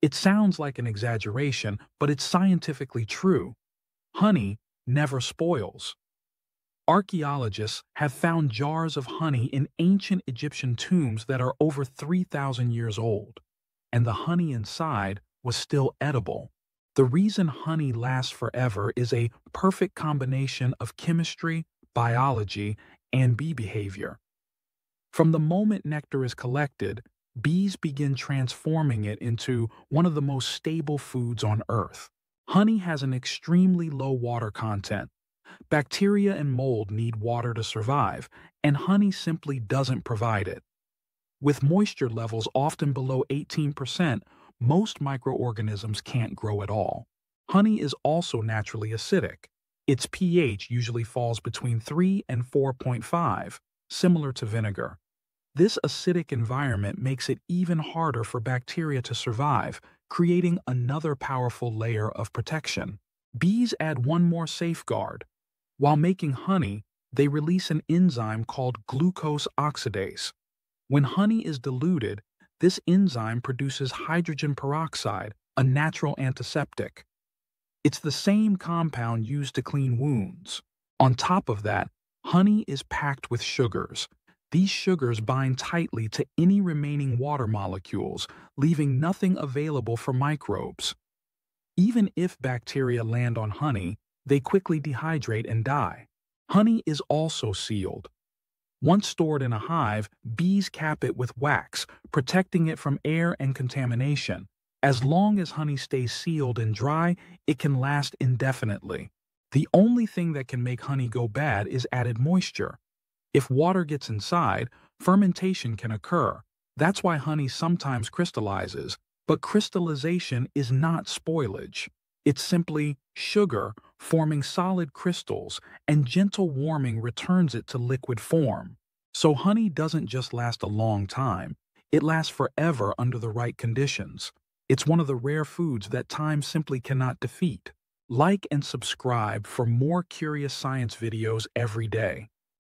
It sounds like an exaggeration, but it's scientifically true. Honey never spoils. Archaeologists have found jars of honey in ancient Egyptian tombs that are over 3,000 years old, and the honey inside was still edible. The reason honey lasts forever is a perfect combination of chemistry, biology, and bee behavior. From the moment nectar is collected, bees begin transforming it into one of the most stable foods on Earth. Honey has an extremely low water content, Bacteria and mold need water to survive, and honey simply doesn't provide it. With moisture levels often below 18%, most microorganisms can't grow at all. Honey is also naturally acidic. Its pH usually falls between 3 and 4.5, similar to vinegar. This acidic environment makes it even harder for bacteria to survive, creating another powerful layer of protection. Bees add one more safeguard, while making honey, they release an enzyme called glucose oxidase. When honey is diluted, this enzyme produces hydrogen peroxide, a natural antiseptic. It's the same compound used to clean wounds. On top of that, honey is packed with sugars. These sugars bind tightly to any remaining water molecules, leaving nothing available for microbes. Even if bacteria land on honey, they quickly dehydrate and die. Honey is also sealed. Once stored in a hive, bees cap it with wax, protecting it from air and contamination. As long as honey stays sealed and dry, it can last indefinitely. The only thing that can make honey go bad is added moisture. If water gets inside, fermentation can occur. That's why honey sometimes crystallizes, but crystallization is not spoilage. It's simply sugar forming solid crystals, and gentle warming returns it to liquid form. So honey doesn't just last a long time, it lasts forever under the right conditions. It's one of the rare foods that time simply cannot defeat. Like and subscribe for more curious science videos every day.